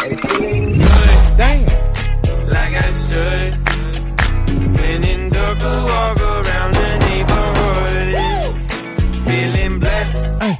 Good, Damn. like I should. Been in dark, walk around the neighborhood. Feeling blessed, Hey.